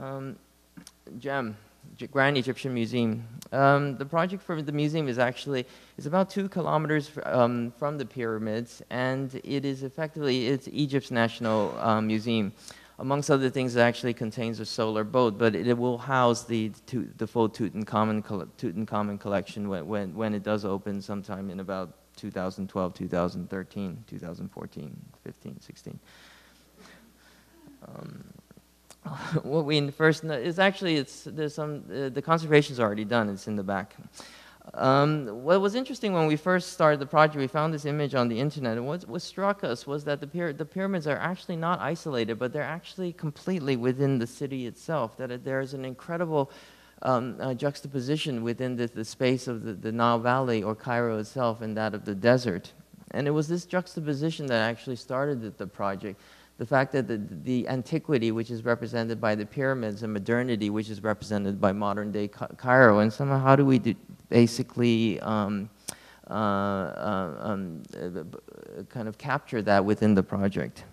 Um, GEM, Grand Egyptian Museum. Um, the project for the museum is actually is about two kilometers um, from the pyramids, and it is effectively it's Egypt's national um, museum. Amongst other things, it actually contains a solar boat, but it, it will house the the full Tutankhamun, Tutankhamun collection when, when when it does open sometime in about 2012, 2013, 2014, 15, 16. Um, what we first know is actually it's there's some uh, the conservation's already done. It's in the back. Um, what was interesting when we first started the project, we found this image on the internet, and what, what struck us was that the, the pyramids are actually not isolated, but they're actually completely within the city itself. That there's an incredible um, uh, juxtaposition within the, the space of the, the Nile Valley or Cairo itself and that of the desert. And it was this juxtaposition that actually started the project the fact that the, the, antiquity, which is represented by the pyramids, and modernity, which is represented by modern day Cairo, and somehow how do we do basically um, uh, uh, um, uh, kind of capture that within the project?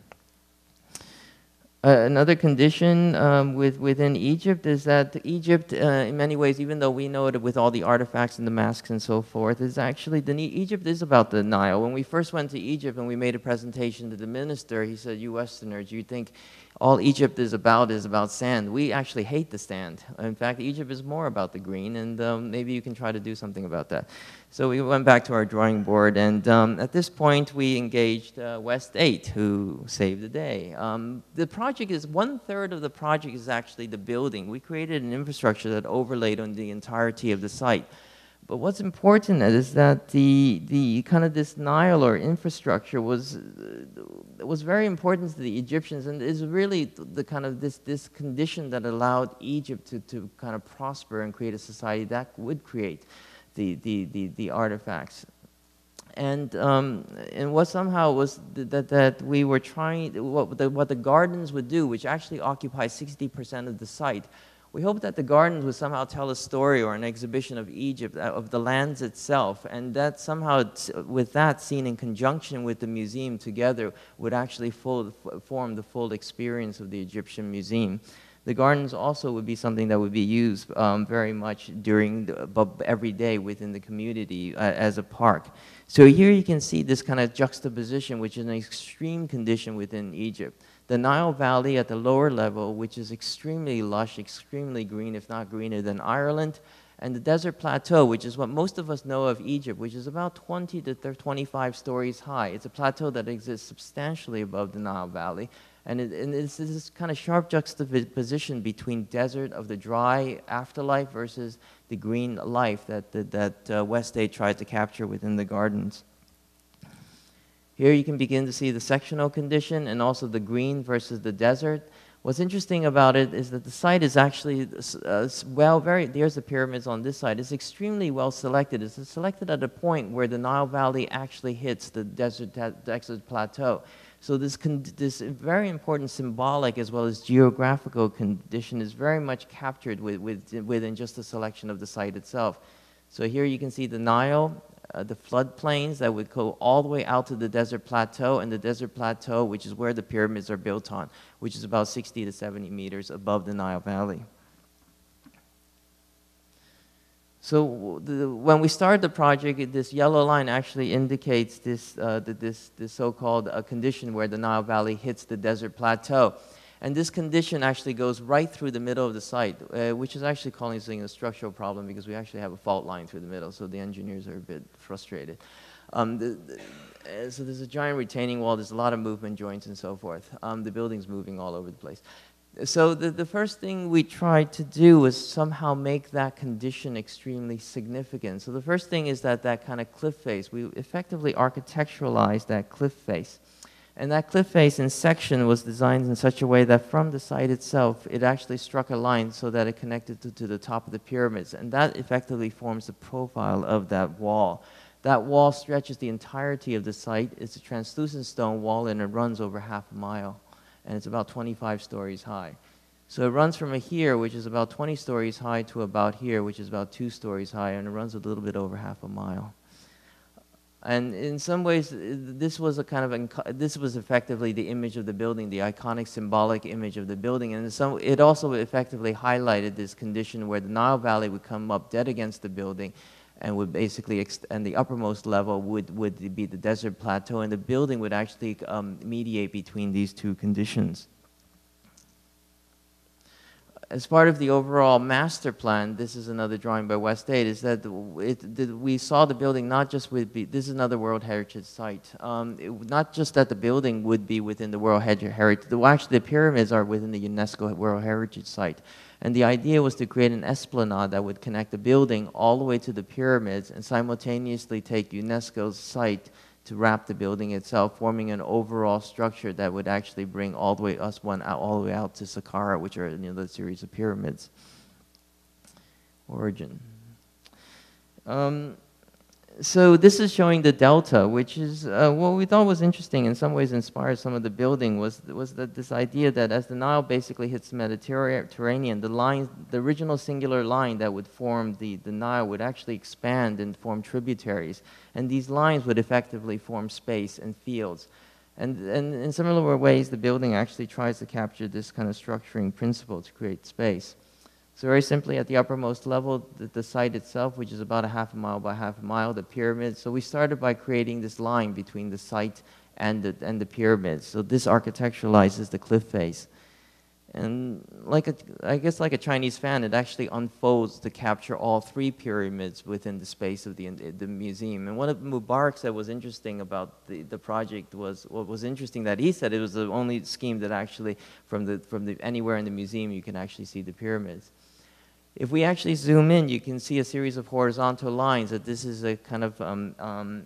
Uh, another condition um, with, within Egypt is that Egypt, uh, in many ways, even though we know it with all the artifacts and the masks and so forth, is actually, the, Egypt is about the Nile. When we first went to Egypt and we made a presentation to the minister, he said, you Westerners, you think all Egypt is about is about sand. We actually hate the sand. In fact, Egypt is more about the green, and um, maybe you can try to do something about that. So we went back to our drawing board, and um, at this point, we engaged uh, West 8, who saved the day. Um, the project is, one third of the project is actually the building. We created an infrastructure that overlaid on the entirety of the site. But what's important is that the, the kind of this Nile or infrastructure was, uh, was very important to the Egyptians and is really the kind of this, this condition that allowed Egypt to, to kind of prosper and create a society that would create the, the, the, the artifacts. And, um, and what somehow was that, that we were trying, what the, what the gardens would do, which actually occupies 60% of the site, we hope that the gardens would somehow tell a story or an exhibition of Egypt, uh, of the lands itself, and that somehow, with that seen in conjunction with the museum together, would actually full, form the full experience of the Egyptian museum. The gardens also would be something that would be used um, very much during the, every day within the community uh, as a park. So here you can see this kind of juxtaposition, which is an extreme condition within Egypt the Nile Valley at the lower level, which is extremely lush, extremely green, if not greener than Ireland, and the desert plateau, which is what most of us know of Egypt, which is about 20 to 25 stories high. It's a plateau that exists substantially above the Nile Valley. And, it, and it's this kind of sharp juxtaposition between desert of the dry afterlife versus the green life that, that, that uh, West 8 tried to capture within the gardens. Here you can begin to see the sectional condition and also the green versus the desert. What's interesting about it is that the site is actually uh, well, very, there's the pyramids on this side. It's extremely well selected. It's selected at a point where the Nile Valley actually hits the desert, desert plateau. So this, this very important symbolic as well as geographical condition is very much captured with, with, within just the selection of the site itself. So here you can see the Nile uh, the floodplains that would go all the way out to the desert plateau, and the desert plateau, which is where the pyramids are built on, which is about 60 to 70 meters above the Nile Valley. So the, when we started the project, this yellow line actually indicates this, uh, this, this so-called uh, condition where the Nile Valley hits the desert plateau. And this condition actually goes right through the middle of the site, uh, which is actually calling this a structural problem because we actually have a fault line through the middle, so the engineers are a bit frustrated. Um, the, the, uh, so there's a giant retaining wall, there's a lot of movement joints and so forth. Um, the building's moving all over the place. So the, the first thing we tried to do was somehow make that condition extremely significant. So the first thing is that that kind of cliff face, we effectively architecturalized that cliff face. And that cliff face in section was designed in such a way that from the site itself, it actually struck a line so that it connected to, to the top of the pyramids. And that effectively forms the profile of that wall. That wall stretches the entirety of the site. It's a translucent stone wall and it runs over half a mile. And it's about 25 stories high. So it runs from a here, which is about 20 stories high, to about here, which is about two stories high, and it runs a little bit over half a mile. And in some ways, this was a kind of, this was effectively the image of the building, the iconic symbolic image of the building. And some, it also effectively highlighted this condition where the Nile Valley would come up dead against the building and would basically, and the uppermost level would, would be the desert plateau, and the building would actually um, mediate between these two conditions as part of the overall master plan, this is another drawing by West 8, is that it, we saw the building not just would be, this is another World Heritage Site, um, it, not just that the building would be within the World Heritage, well, actually the pyramids are within the UNESCO World Heritage Site. And the idea was to create an esplanade that would connect the building all the way to the pyramids and simultaneously take UNESCO's site to wrap the building itself, forming an overall structure that would actually bring all the way us one out, all the way out to Saqqara, which are you know, the series of pyramids. Origin. Um, so this is showing the delta, which is uh, what we thought was interesting. In some ways, inspired some of the building was was that this idea that as the Nile basically hits the Mediterranean, the line, the original singular line that would form the the Nile would actually expand and form tributaries, and these lines would effectively form space and fields. And, and in similar ways, the building actually tries to capture this kind of structuring principle to create space. So very simply, at the uppermost level, the, the, site itself, which is about a half a mile by half a mile, the pyramid. So we started by creating this line between the site and the, and the pyramids. So this architecturalizes the cliff face. And like a, I guess like a Chinese fan, it actually unfolds to capture all three pyramids within the space of the, the museum. And one of Mubarak said was interesting about the, the project was, what was interesting that he said it was the only scheme that actually, from, the, from the, anywhere in the museum, you can actually see the pyramids. If we actually zoom in, you can see a series of horizontal lines that this is a kind of, um, um,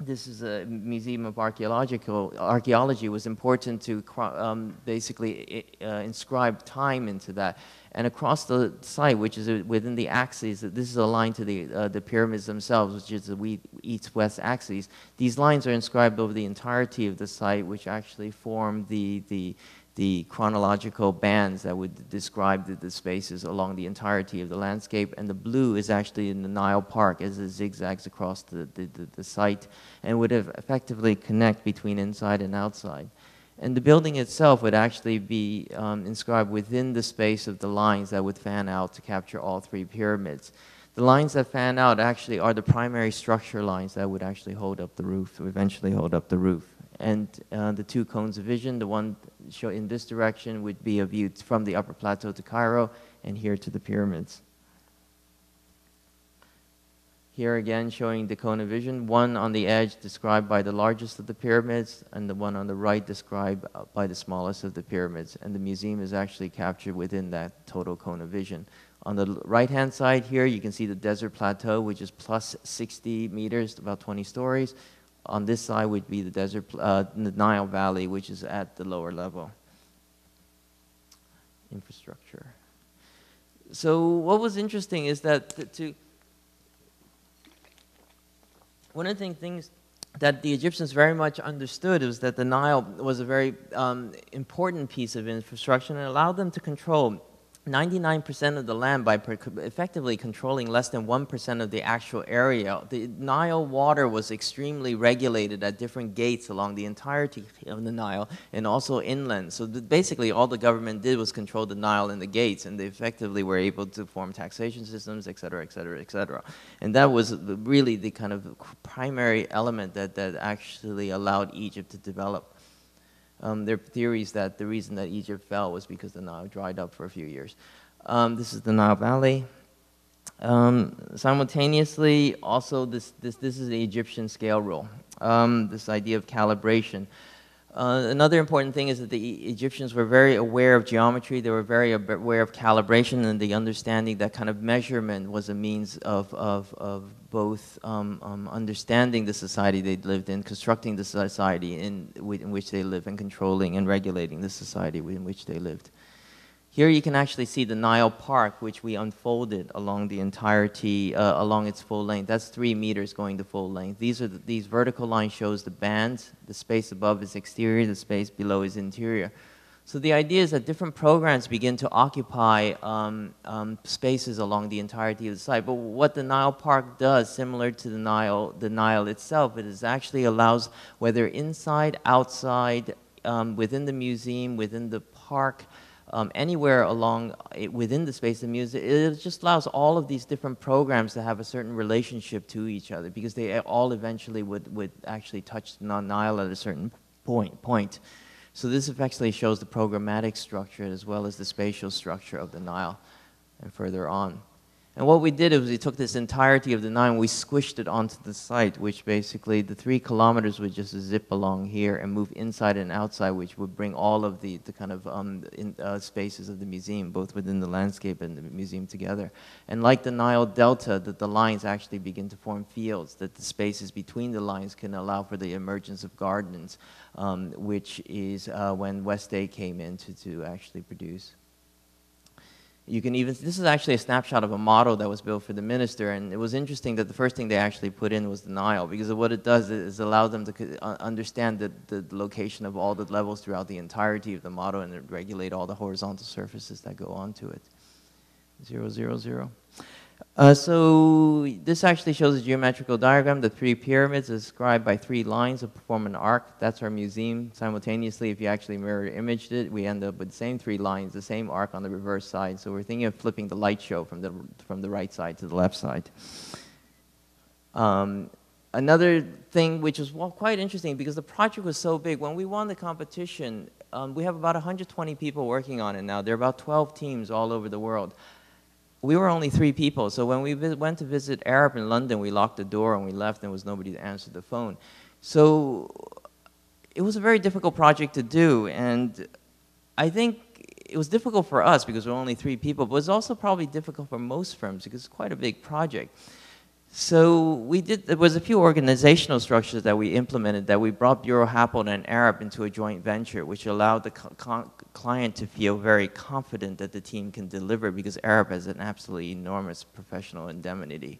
this is a museum of archaeological, archaeology was important to um, basically uh, inscribe time into that. And across the site, which is within the axes, this is a line to the, uh, the pyramids themselves, which is the east-west axis. These lines are inscribed over the entirety of the site, which actually form the, the, the chronological bands that would describe the, the, spaces along the entirety of the landscape. And the blue is actually in the Nile Park as it zigzags across the, the, the, the site and would effectively connect between inside and outside. And the building itself would actually be um, inscribed within the space of the lines that would fan out to capture all three pyramids. The lines that fan out actually are the primary structure lines that would actually hold up the roof, eventually hold up the roof and uh, the two cones of vision. The one in this direction would be a view from the upper plateau to Cairo and here to the pyramids. Here again showing the cone of vision, one on the edge described by the largest of the pyramids and the one on the right described uh, by the smallest of the pyramids. And the museum is actually captured within that total cone of vision. On the right hand side here, you can see the desert plateau, which is plus 60 meters, about 20 stories, on this side would be the desert, uh, the Nile Valley, which is at the lower level. Infrastructure. So what was interesting is that to one of the things that the Egyptians very much understood was that the Nile was a very um, important piece of infrastructure and allowed them to control 99% of the land by effectively controlling less than 1% of the actual area. The Nile water was extremely regulated at different gates along the entirety of the Nile and also inland. So basically all the government did was control the Nile and the gates and they effectively were able to form taxation systems, et cetera, et cetera, et cetera. And that was really the kind of primary element that, that actually allowed Egypt to develop. Um, there are theories that the reason that Egypt fell was because the Nile dried up for a few years. Um, this is the Nile Valley. Um, simultaneously, also this, this, this is the Egyptian scale rule, um, this idea of calibration. Uh, another important thing is that the Egyptians were very aware of geometry. They were very aware of calibration and the understanding that kind of measurement was a means of, of, of both um, um, understanding the society they lived in, constructing the society in, in which they live, and controlling and regulating the society in which they lived. Here you can actually see the Nile Park, which we unfolded along the entirety, uh, along its full length. That's three meters going to full length. These, are the, these vertical lines shows the bands. The space above is exterior, the space below is interior. So the idea is that different programs begin to occupy um, um, spaces along the entirety of the site. But what the Nile Park does, similar to the Nile, the Nile itself, it is actually allows, whether inside, outside, um, within the museum, within the park, um, anywhere along it, within the space of music, it just allows all of these different programs to have a certain relationship to each other because they all eventually would, would actually touch the Nile at a certain point. point. So this effectively shows the programmatic structure as well as the spatial structure of the Nile and further on. And what we did is we took this entirety of the Nile we squished it onto the site, which basically the three kilometers would just zip along here and move inside and outside, which would bring all of the, the kind of um, in, uh, spaces of the museum, both within the landscape and the museum together. And like the Nile Delta, that the lines actually begin to form fields, that the spaces between the lines can allow for the emergence of gardens, um, which is uh, when West 8 came in to, to actually produce. You can even, this is actually a snapshot of a model that was built for the minister, and it was interesting that the first thing they actually put in was the Nile, because what it does is allow them to uh, understand the, the location of all the levels throughout the entirety of the model and regulate all the horizontal surfaces that go onto it. Zero, zero, zero. Uh, so this actually shows a geometrical diagram. The three pyramids described by three lines that form an arc. That's our museum. Simultaneously, if you actually mirror imaged it, we end up with the same three lines, the same arc on the reverse side. So we're thinking of flipping the light show from the, from the right side to the left side. Um, another thing which was well, quite interesting because the project was so big, when we won the competition, um, we have about 120 people working on it now. There are about 12 teams all over the world we were only three people, so when we went to visit Arup in London, we locked the door and we left, and there was nobody to answer the phone. So it was a very difficult project to do, and I think it was difficult for us because we were only three people, but it was also probably difficult for most firms because it's quite a big project. So we did, there was a few organizational structures that we implemented that we brought Buro Happold and Arup into a joint venture, which allowed the client to feel very confident that the team can deliver because Arup has an absolutely enormous professional indemnity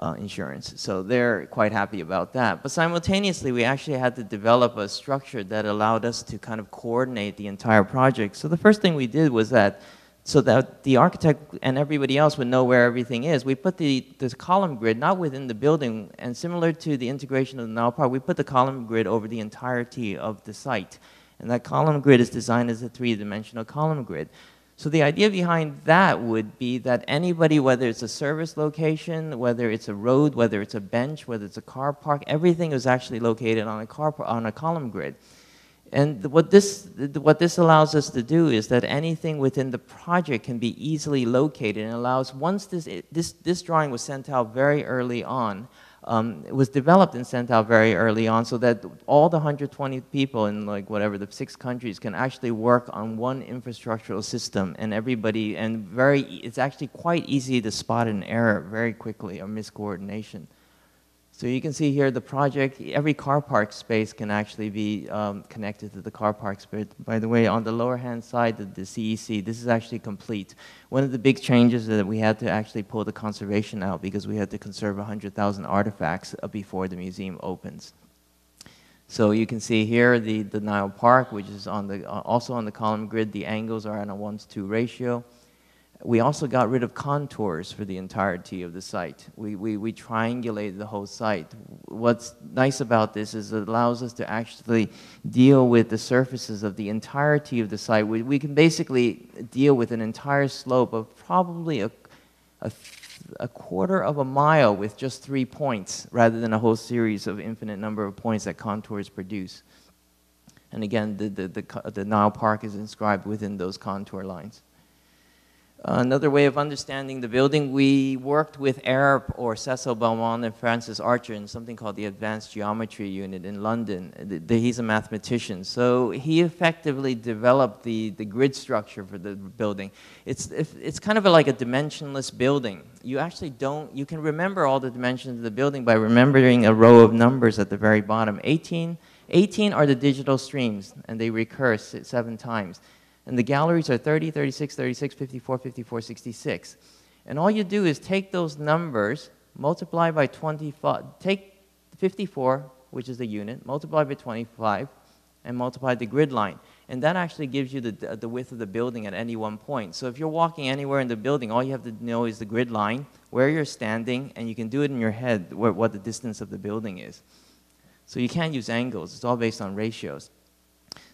uh, insurance. So they're quite happy about that. But simultaneously, we actually had to develop a structure that allowed us to kind of coordinate the entire project. So the first thing we did was that so that the architect and everybody else would know where everything is. We put the, the column grid not within the building, and similar to the integration of the Nile Park, we put the column grid over the entirety of the site. And that column grid is designed as a three-dimensional column grid. So the idea behind that would be that anybody, whether it's a service location, whether it's a road, whether it's a bench, whether it's a car park, everything is actually located on a, car, on a column grid. And what this, what this allows us to do is that anything within the project can be easily located and allows, once this, this, this drawing was sent out very early on, um, it was developed and sent out very early on so that all the 120 people in like whatever the six countries can actually work on one infrastructural system and everybody, and very, it's actually quite easy to spot an error very quickly or miscoordination. So you can see here the project, every car park space can actually be um, connected to the car park space. By the way, on the lower hand side, the, the CEC, this is actually complete. One of the big changes is that we had to actually pull the conservation out because we had to conserve 100,000 artifacts uh, before the museum opens. So you can see here the, the Nile Park, which is on the, uh, also on the column grid. The angles are at a 1 to 2 ratio. We also got rid of contours for the entirety of the site. We, we, we triangulated the whole site. What's nice about this is it allows us to actually deal with the surfaces of the entirety of the site. We, we can basically deal with an entire slope of probably a, a, a quarter of a mile with just three points rather than a whole series of infinite number of points that contours produce. And again, the, the, the, the Nile Park is inscribed within those contour lines. Another way of understanding the building, we worked with Arup or Cecil Balmond and Francis Archer in something called the Advanced Geometry Unit in London. The, the, he's a mathematician. So he effectively developed the, the grid structure for the building. It's, it's kind of a, like a dimensionless building. You actually don't, you can remember all the dimensions of the building by remembering a row of numbers at the very bottom. 18, 18 are the digital streams, and they recur seven times. And the galleries are 30, 36, 36, 54, 54, 66. And all you do is take those numbers, multiply by 25, take 54, which is the unit, multiply by 25, and multiply the grid line. And that actually gives you the, the width of the building at any one point. So if you're walking anywhere in the building, all you have to know is the grid line, where you're standing, and you can do it in your head where, what the distance of the building is. So you can't use angles. It's all based on ratios.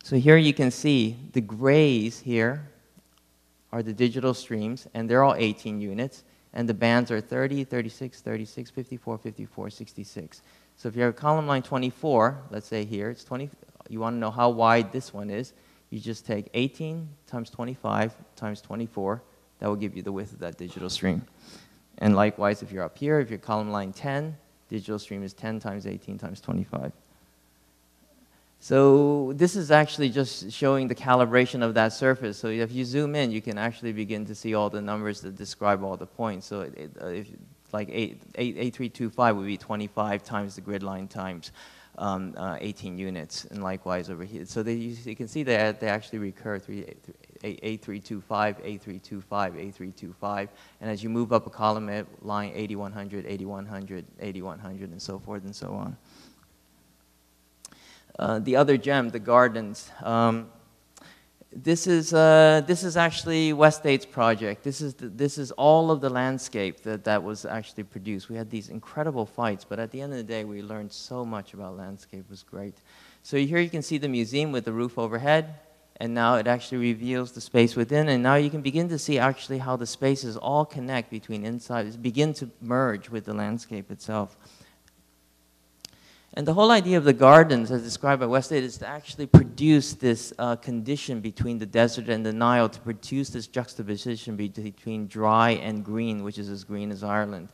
So here you can see the grays here are the digital streams, and they're all 18 units. And the bands are 30, 36, 36, 54, 54, 66. So if you have column line 24, let's say here, it's 20, you want to know how wide this one is, you just take 18 times 25 times 24. That will give you the width of that digital stream. And likewise, if you're up here, if you're column line 10, digital stream is 10 times 18 times 25. So this is actually just showing the calibration of that surface. So if you zoom in, you can actually begin to see all the numbers that describe all the points. So it, it, uh, if, like 8, 8, 8325 would be 25 times the grid line times um, uh, 18 units, and likewise over here. So they, you, you can see that they actually recur three, A325, A325, A325, and as you move up a column line 8100, 8100, 8100, and so forth and so on. Uh, the other gem, the gardens. Um, this is, uh, this is actually West 8's project. This is, the, this is all of the landscape that, that was actually produced. We had these incredible fights, but at the end of the day, we learned so much about landscape. It was great. So here you can see the museum with the roof overhead, and now it actually reveals the space within, and now you can begin to see actually how the spaces all connect between inside, begin to merge with the landscape itself. And the whole idea of the gardens, as described by West 8, is to actually produce this uh, condition between the desert and the Nile, to produce this juxtaposition between dry and green, which is as green as Ireland.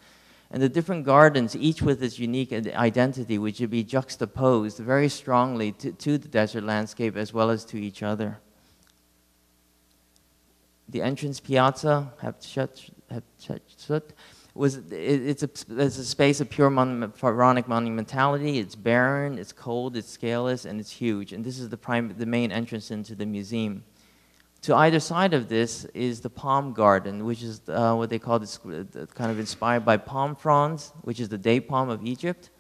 And the different gardens, each with its unique identity, which would be juxtaposed very strongly to, to the desert landscape as well as to each other. The entrance piazza, was it, it's, a, it's a space of pure mon pharaonic monumentality. It's barren, it's cold, it's scaleless, and it's huge. And this is the, prime, the main entrance into the museum. To either side of this is the palm garden, which is uh, what they call this, uh, kind of inspired by palm fronds, which is the date palm of Egypt,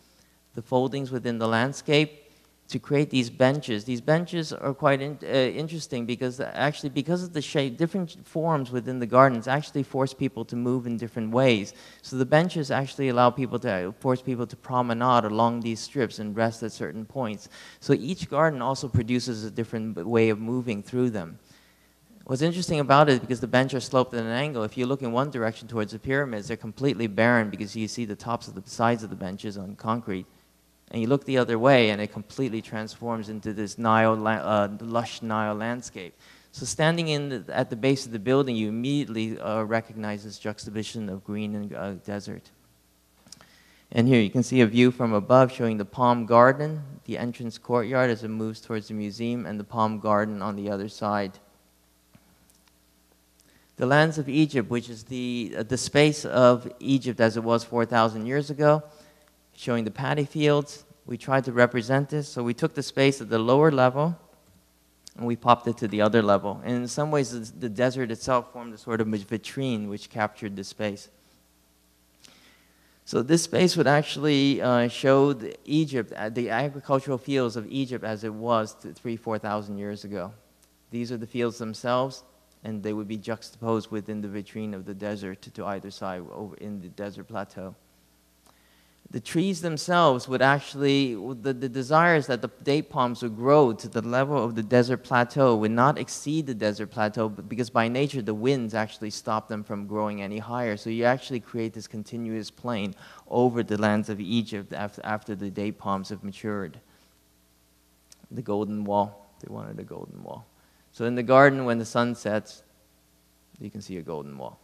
the foldings within the landscape, to create these benches. These benches are quite in, uh, interesting because actually, because of the shape, different forms within the gardens actually force people to move in different ways. So the benches actually allow people to force people to promenade along these strips and rest at certain points. So each garden also produces a different way of moving through them. What's interesting about it, because the benches are sloped at an angle, if you look in one direction towards the pyramids, they're completely barren because you see the tops of the sides of the benches on concrete and you look the other way and it completely transforms into this Nile, uh, lush Nile landscape. So standing in the, at the base of the building, you immediately uh, recognize this juxtaposition of green and uh, desert. And here you can see a view from above showing the palm garden, the entrance courtyard as it moves towards the museum, and the palm garden on the other side. The lands of Egypt, which is the, uh, the space of Egypt as it was 4,000 years ago, showing the paddy fields. We tried to represent this, so we took the space at the lower level and we popped it to the other level. And in some ways, the desert itself formed a sort of vitrine which captured the space. So this space would actually uh, show the Egypt, uh, the agricultural fields of Egypt as it was three, 4,000 years ago. These are the fields themselves, and they would be juxtaposed within the vitrine of the desert to either side in the desert plateau the trees themselves would actually, the, the desires that the date palms would grow to the level of the desert plateau would not exceed the desert plateau because by nature the winds actually stop them from growing any higher. So you actually create this continuous plain over the lands of Egypt after, after the date palms have matured. The golden wall, they wanted a golden wall. So in the garden, when the sun sets, you can see a golden wall.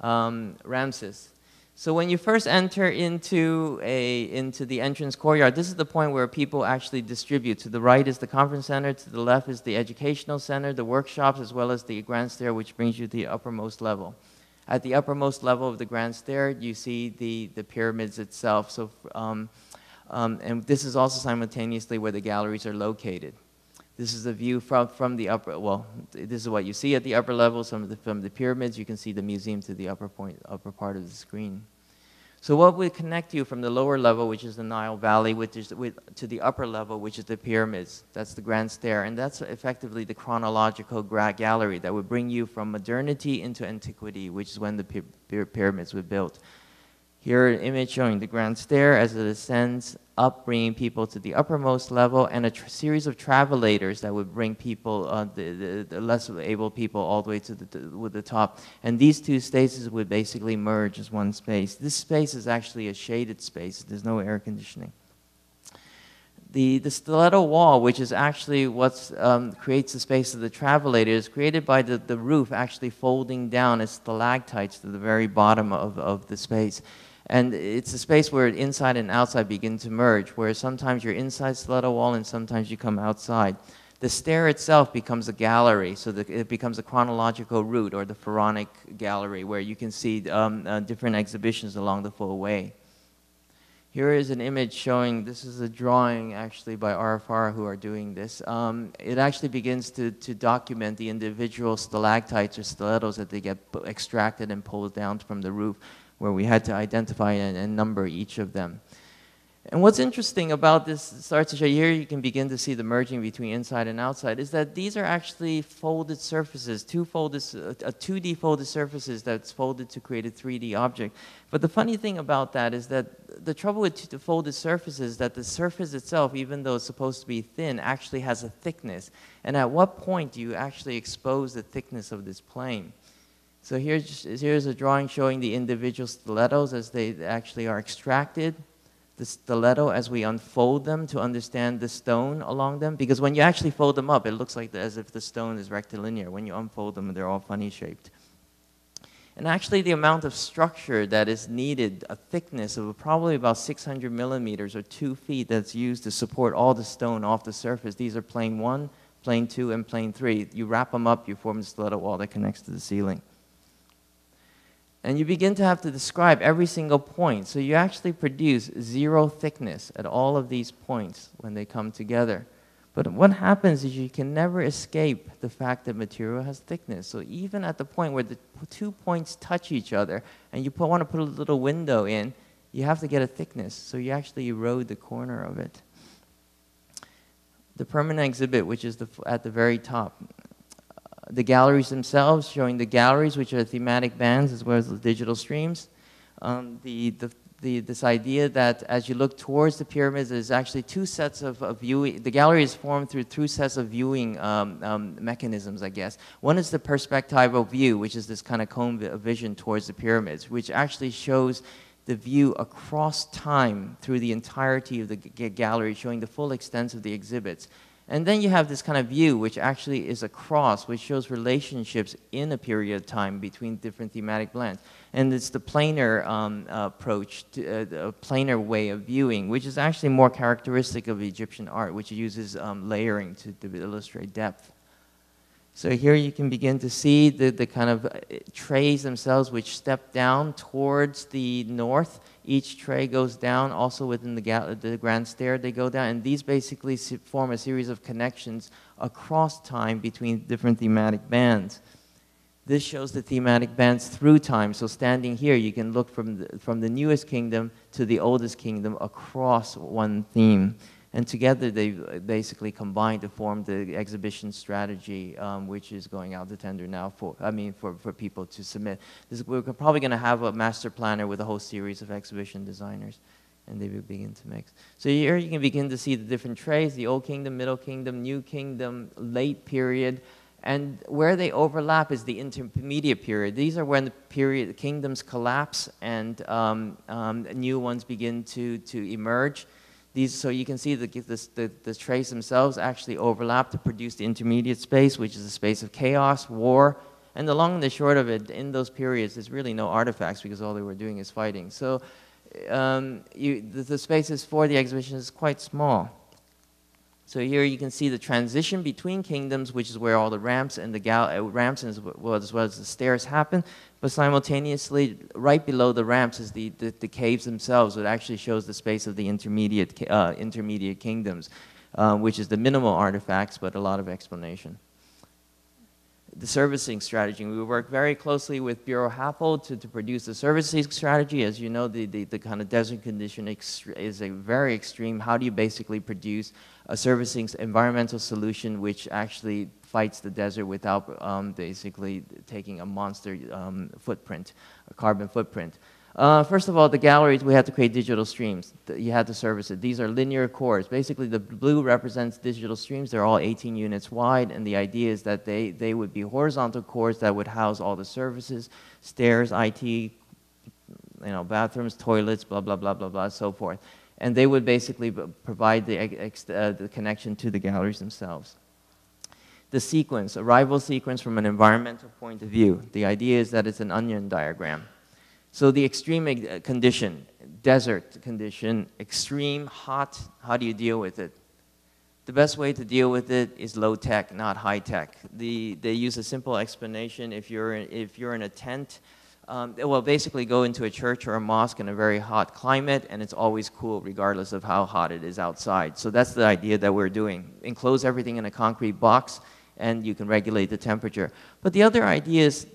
Um, Ramses. So when you first enter into, a, into the entrance courtyard, this is the point where people actually distribute. To the right is the conference center, to the left is the educational center, the workshops, as well as the grand stair, which brings you to the uppermost level. At the uppermost level of the grand stair, you see the, the pyramids itself. So, um, um, and this is also simultaneously where the galleries are located. This is a view from, from the upper, well, this is what you see at the upper level. Some of the, from the pyramids, you can see the museum to the upper point, upper part of the screen. So what would connect you from the lower level, which is the Nile Valley, which is with, to the upper level, which is the pyramids? That's the Grand Stair, and that's effectively the chronological gallery that would bring you from modernity into antiquity, which is when the pyramids were built. Here, an image showing the Grand Stair as it ascends up, bringing people to the uppermost level, and a series of travelators that would bring people, uh, the, the, the, less able people, all the way to the, to the top. And these two spaces would basically merge as one space. This space is actually a shaded space. There's no air conditioning. The, the stiletto wall, which is actually what um, creates the space of the travelator, is created by the, the roof actually folding down as stalactites to the very bottom of, of the space. And it's a space where inside and outside begin to merge, where sometimes you're inside stiletto wall and sometimes you come outside. The stair itself becomes a gallery, so that it becomes a chronological route or the pharaonic gallery where you can see um, uh, different exhibitions along the full way. Here is an image showing, this is a drawing actually by RFR who are doing this. Um, it actually begins to, to document the individual stalactites or stilettos that they get extracted and pulled down from the roof where we had to identify and, and number each of them. And what's interesting about this starts to show here you can begin to see the merging between inside and outside is that these are actually folded surfaces, two folded, uh, uh, a 2D folded surfaces that's folded to create a 3D object. But the funny thing about that is that the trouble with the folded surfaces is that the surface itself, even though it's supposed to be thin, actually has a thickness. And at what point do you actually expose the thickness of this plane? So here's, here's a drawing showing the individual stilettos as they actually are extracted. The stiletto as we unfold them to understand the stone along them. Because when you actually fold them up, it looks like the, as if the stone is rectilinear. When you unfold them, they're all funny shaped. And actually the amount of structure that is needed, a thickness of probably about 600 millimeters or two feet that's used to support all the stone off the surface. These are plane one, plane two, and plane three. You wrap them up, you form the stiletto wall that connects to the ceiling. And you begin to have to describe every single point. So you actually produce zero thickness at all of these points when they come together. But what happens is you can never escape the fact that material has thickness. So even at the point where the two points touch each other and you want to put a little window in, you have to get a thickness. So you actually erode the corner of it. The permanent exhibit, which is the, at the very top, the galleries themselves, showing the galleries, which are thematic bands as well as the digital streams. Um, the, the, the, this idea that as you look towards the pyramids, there's actually two sets of, of viewing. The gallery is formed through two sets of viewing um, um, mechanisms, I guess. One is the perspectival view, which is this kind of cone vision towards the pyramids, which actually shows the view across time through the entirety of the gallery, showing the full extent of the exhibits. And then you have this kind of view, which actually is a cross, which shows relationships in a period of time between different thematic blends. And it's the planar um, approach, to, uh, a planar way of viewing, which is actually more characteristic of Egyptian art, which uses um, layering to, to illustrate depth. So here you can begin to see the, the kind of uh, trays themselves which step down towards the north each tray goes down, also within the, the grand stair they go down, and these basically form a series of connections across time between different thematic bands. This shows the thematic bands through time. So standing here, you can look from the, from the newest kingdom to the oldest kingdom across one theme. And together they basically combine to form the exhibition strategy, um, which is going out to tender now for, I mean, for, for people to submit. This, we're probably going to have a master planner with a whole series of exhibition designers, and they will begin to mix. So here you can begin to see the different trays, the Old Kingdom, Middle Kingdom, New Kingdom, late period, and where they overlap is the intermediate period. These are when the period the kingdoms collapse and um, um, new ones begin to, to emerge. These, so you can see the, the, the trays themselves actually overlap to produce the intermediate space, which is a space of chaos, war, and the long and the short of it, in those periods, there's really no artifacts because all they were doing is fighting. So um, you, the, the spaces for the exhibition is quite small. So here you can see the transition between kingdoms, which is where all the ramps and the gal uh, ramps as well, as well as the stairs happen. But simultaneously, right below the ramps is the, the, the caves themselves, which actually shows the space of the intermediate, uh, intermediate kingdoms, uh, which is the minimal artifacts, but a lot of explanation. the servicing strategy. We work very closely with Buro Happold to, to produce the servicing strategy. As you know, the, the, the kind of desert condition is a very extreme. How do you basically produce a servicing environmental solution which actually fights the desert without um, basically taking a monster um, footprint, a carbon footprint? Uh, first of all, the galleries, we had to create digital streams. You had to service it. These are linear cores. Basically, the blue represents digital streams. They're all 18 units wide, and the idea is that they, they would be horizontal cores that would house all the services, stairs, IT, you know, bathrooms, toilets, blah, blah, blah, blah, blah, so forth. And they would basically provide the, uh, the connection to the galleries themselves. The sequence, arrival sequence from an environmental point of view. The idea is that it's an onion diagram. So the extreme uh, condition, desert condition, extreme hot, how do you deal with it? The best way to deal with it is low tech, not high tech. The, they use a simple explanation. If you're in, if you're in a tent, um, well, basically go into a church or a mosque in a very hot climate, and it's always cool regardless of how hot it is outside. So that's the idea that we're doing. Enclose everything in a concrete box, and you can regulate the temperature. But the other idea is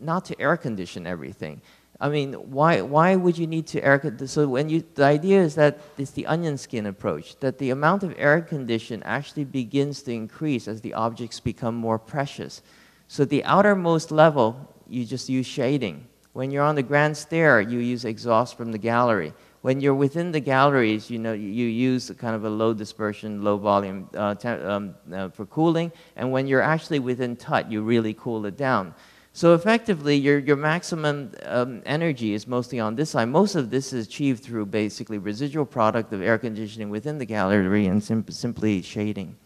not to air condition everything. I mean, why, why would you need to air condition? So when you, the idea is that it's the onion skin approach, that the amount of air condition actually begins to increase as the objects become more precious. So the outermost level, you just use shading. When you're on the grand stair, you use exhaust from the gallery. When you're within the galleries, you know, you use kind of a low dispersion, low volume uh, um, uh, for cooling. And when you're actually within TUT, you really cool it down. So effectively, your, your maximum um, energy is mostly on this side. Most of this is achieved through basically residual product of air conditioning within the gallery and sim simply shading.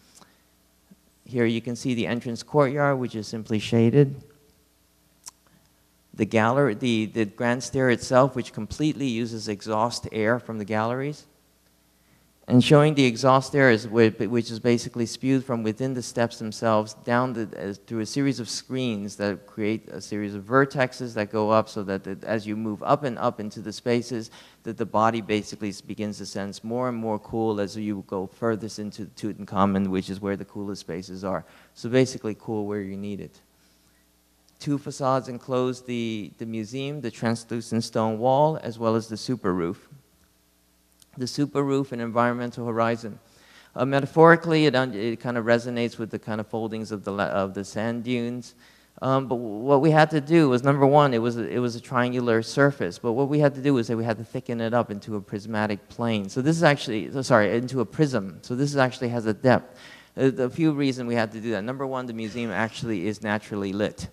Here you can see the entrance courtyard, which is simply shaded. The gallery, the, the grand stair itself, which completely uses exhaust air from the galleries and showing the exhaust air, is, which is basically spewed from within the steps themselves down the, as, through a series of screens that create a series of vertexes that go up so that the, as you move up and up into the spaces, that the body basically begins to sense more and more cool as you go furthest into the Tutankhamun, which is where the coolest spaces are. So basically cool where you need it. Two facades enclose the, the museum, the translucent stone wall, as well as the super roof the super roof and environmental horizon. Uh, metaphorically, it, it kind of resonates with the kind of foldings of the, of the sand dunes. Um, but what we had to do was, number one, it was, a, it was a triangular surface. But what we had to do was that we had to thicken it up into a prismatic plane. So this is actually, sorry, into a prism. So this actually has a depth. Uh, a few reasons we had to do that. Number one, the museum actually is naturally lit.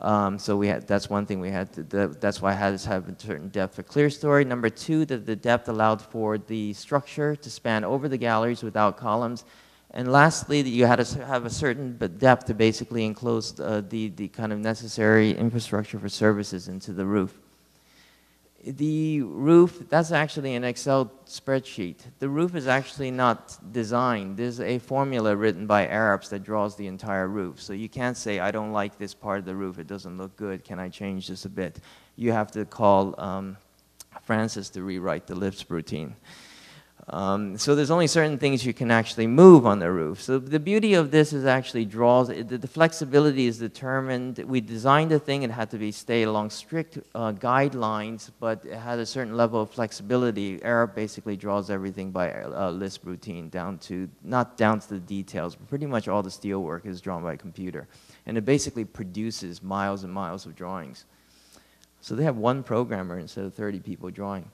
Um, so we had, that's one thing we had to, the, that's why I had to have a certain depth for clerestory. Number two, that the depth allowed for the structure to span over the galleries without columns. And lastly, that you had to have a certain depth to basically enclose uh, the, the kind of necessary infrastructure for services into the roof. The roof, that's actually an Excel spreadsheet. The roof is actually not designed. There's a formula written by Arup's that draws the entire roof. So you can't say, I don't like this part of the roof. It doesn't look good. Can I change this a bit? You have to call um, Francis to rewrite the Lisp routine. Um, so there's only certain things you can actually move on the roof. So the beauty of this is actually draws, the, the flexibility is determined. We designed the thing, it had to be stay along strict uh, guidelines, but it had a certain level of flexibility. Arup basically draws everything by uh, Lisp routine down to, not down to the details, but pretty much all the steel work is drawn by a computer. And it basically produces miles and miles of drawings. So they have one programmer instead of 30 people drawing.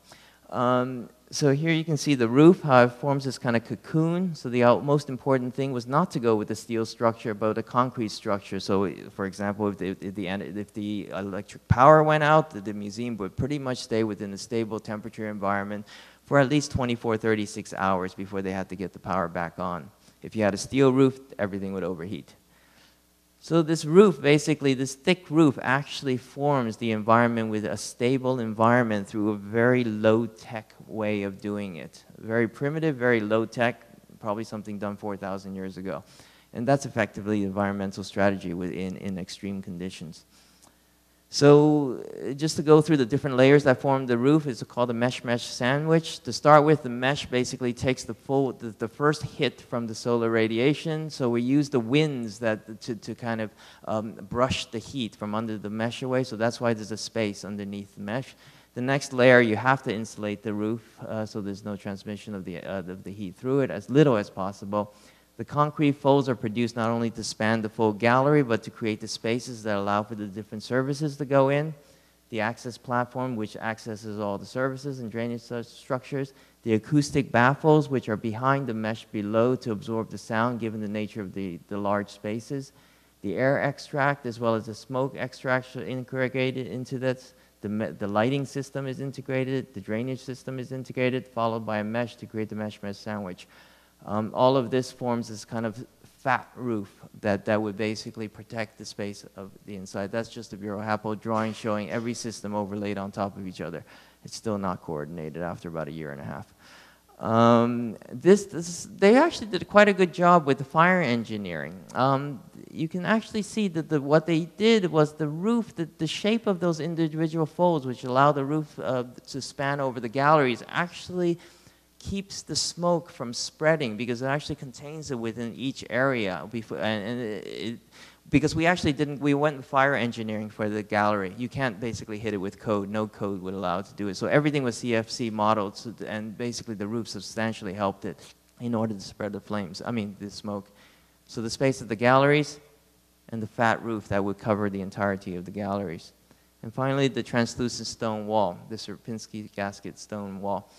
Um, so here you can see the roof, how it forms this kind of cocoon. So the most important thing was not to go with the steel structure, but a concrete structure. So for example, if the, if the, if the electric power went out, the, the museum would pretty much stay within a stable temperature environment for at least 24, 36 hours before they had to get the power back on. If you had a steel roof, everything would overheat. So this roof, basically, this thick roof actually forms the environment with a stable environment through a very low-tech way of doing it. Very primitive, very low-tech, probably something done 4,000 years ago. And that's effectively environmental strategy within in extreme conditions. So uh, just to go through the different layers that form the roof, it's called a mesh-mesh sandwich. To start with, the mesh basically takes the full, the, the first hit from the solar radiation. So we use the winds that to, to kind of um, brush the heat from under the mesh away. So that's why there's a space underneath the mesh. The next layer, you have to insulate the roof uh, so there's no transmission of the, uh, of the heat through it, as little as possible. The concrete folds are produced not only to span the full gallery, but to create the spaces that allow for the different services to go in. The access platform, which accesses all the services and drainage structures. The acoustic baffles, which are behind the mesh below to absorb the sound, given the nature of the, the large spaces. The air extract, as well as the smoke extract, are integrated into this. The, the lighting system is integrated, the drainage system is integrated, followed by a mesh to create the mesh-mesh sandwich. Um, all of this forms this kind of fat roof that, that would basically protect the space of the inside. That's just a Buro Happold drawing showing every system overlaid on top of each other. It's still not coordinated after about a year and a half. Um, this, this, they actually did quite a good job with the fire engineering. Um, you can actually see that the, what they did was the roof, the, the shape of those individual folds, which allow the roof uh, to span over the galleries, actually keeps the smoke from spreading because it actually contains it within each area. Before, and, it, because we actually didn't, we went fire engineering for the gallery. You can't basically hit it with code. No code would allow it to do it. So everything was CFD modeled, so, and basically the roof substantially helped it in order to spread the flames, I mean the smoke. So the space of the galleries and the fat roof that would cover the entirety of the galleries. And finally, the translucent stone wall, the Sierpinski gasket stone wall.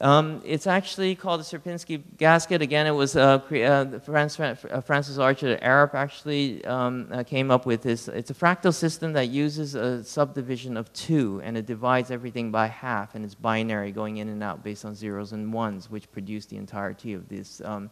Um, it's actually called the Sierpinski gasket. Again, it was uh, uh, Francis, uh, Francis Archer Arup actually um, uh, came up with this. It's a fractal system that uses a subdivision of two, and it divides everything by half, and it's binary going in and out based on zeros and ones, which produce the entirety of this um,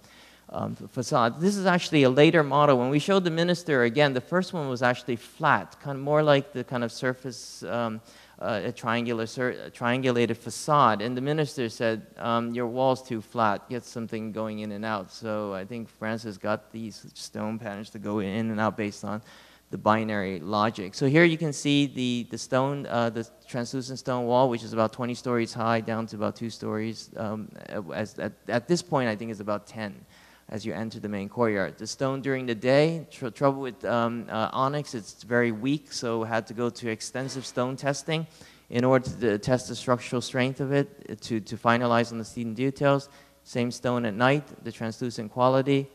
um, facade. This is actually a later model. When we showed the minister, again, the first one was actually flat, kind of more like the kind of surface um, uh, a triangular, a triangulated facade. And the minister said, um, your wall's too flat, get something going in and out. So I think Francis got these stone patterns to go in and out based on the binary logic. So here you can see the, the stone, uh, the translucent stone wall, which is about 20 stories high down to about two stories. Um, as, at, at this point, I think it's about 10 as you enter the main courtyard. The stone during the day, tr trouble with um, uh, onyx, it's very weak, so had to go to extensive stone testing in order to test the structural strength of it, uh, to, to finalize on the seam details. Same stone at night, the translucent quality.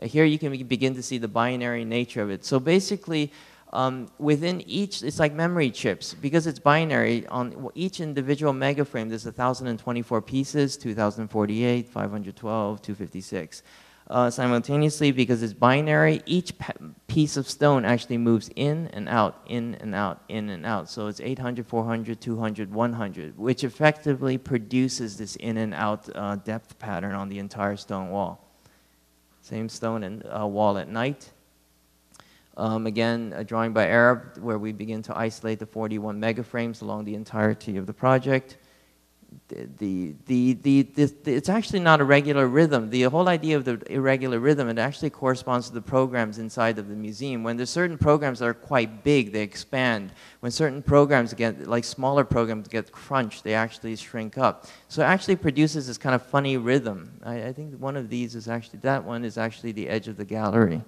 Uh, here you can begin to see the binary nature of it. So basically, um, within each, it's like memory chips. Because it's binary, on each individual megaframe, there's 1,024 pieces, 2,048, 512, 256 uh, simultaneously because it's binary. Each piece of stone actually moves in and out, in and out, in and out. So it's 800, 400, 200, 100, which effectively produces this in and out uh, depth pattern on the entire stone wall. Same stone and uh, wall at night. Um, again, a drawing by Arup where we begin to isolate the 41 megaframes along the entirety of the project the, the, the, the, it's actually not a regular rhythm. The whole idea of the irregular rhythm, it actually corresponds to the programs inside of the museum. When there's certain programs that are quite big, they expand. When certain programs get, like smaller programs get crunched, they actually shrink up. So it actually produces this kind of funny rhythm. I, I think one of these is actually, that one is actually the edge of the gallery.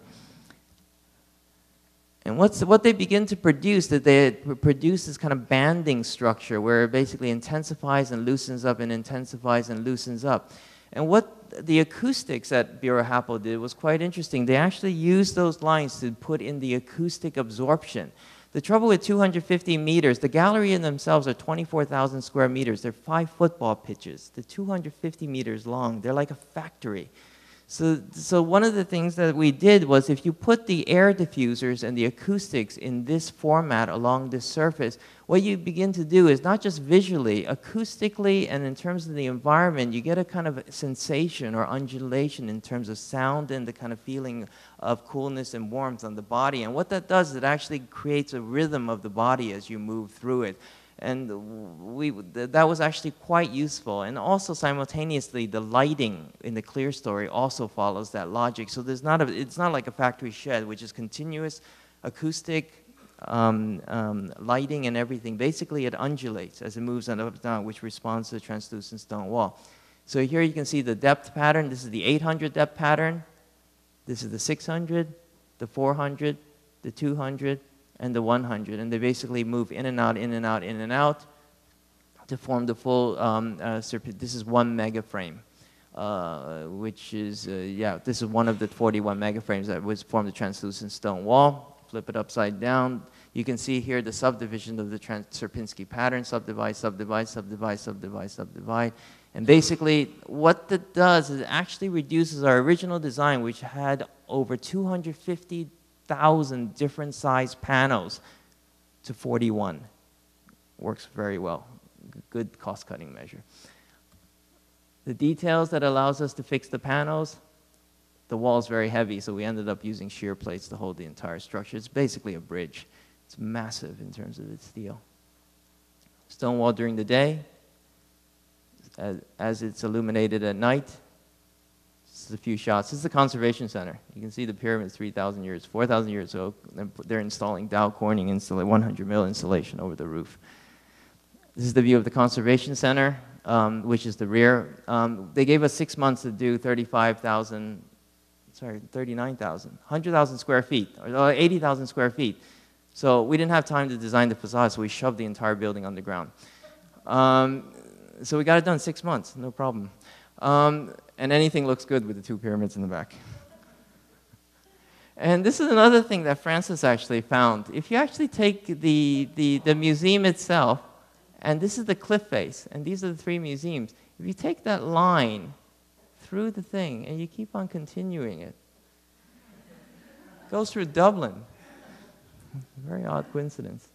And what's, what they begin to produce, that they produce this kind of banding structure where it basically intensifies and loosens up and intensifies and loosens up. And what the acoustics at Buro Happold did was quite interesting. They actually used those lines to put in the acoustic absorption. The trouble with 250 meters, the gallery in themselves are 24,000 square meters. They're five football pitches. They're 250 meters long. They're like a factory. So, so one of the things that we did was if you put the air diffusers and the acoustics in this format along this surface, what you begin to do is not just visually, acoustically, and in terms of the environment, you get a kind of sensation or undulation in terms of sound and the kind of feeling of coolness and warmth on the body. And what that does, is it actually creates a rhythm of the body as you move through it and we, that was actually quite useful. And also simultaneously, the lighting in the clerestory also follows that logic. So there's not a, it's not like a factory shed, which is continuous, acoustic, um, um, lighting and everything. Basically, it undulates as it moves up and down, which responds to the translucent stone wall. So here you can see the depth pattern. This is the 800 depth pattern. This is the 600, the 400, the 200, and the 100. And they basically move in and out, in and out, in and out to form the full, um, uh, this is one mega frame. Uh, which is, uh, yeah, this is one of the 41 mega frames that was formed the translucent stone wall. Flip it upside down. You can see here the subdivision of the trans Sierpinski pattern, subdivide, subdivide, subdivide, subdivide, subdivide. And basically, what that does is it actually reduces our original design, which had over 250,000 different size panels, to 41. Works very well. Good cost-cutting measure. The details that allows us to fix the panels, the wall is very heavy, so we ended up using shear plates to hold the entire structure. It's basically a bridge. It's massive in terms of its steel. Stone wall during the day, as, as it's illuminated at night. Is a few shots. This is the conservation center. You can see the pyramids 3,000 years, 4,000 years ago. They're installing Dow Corning 100 mil insulation over the roof. This is the view of the conservation center um, which is the rear. Um, they gave us six months to do 35,000, sorry, 39,000, 100,000 square feet, or 80,000 square feet. So we didn't have time to design the facade, so we shoved the entire building underground. Um, so we got it done six months, no problem. Um, and anything looks good with the two pyramids in the back. And this is another thing that Francis actually found. If you actually take the, the, the museum itself and this is the cliff face, and these are the three museums. If you take that line through the thing and you keep on continuing it, it goes through Dublin. Very odd coincidence.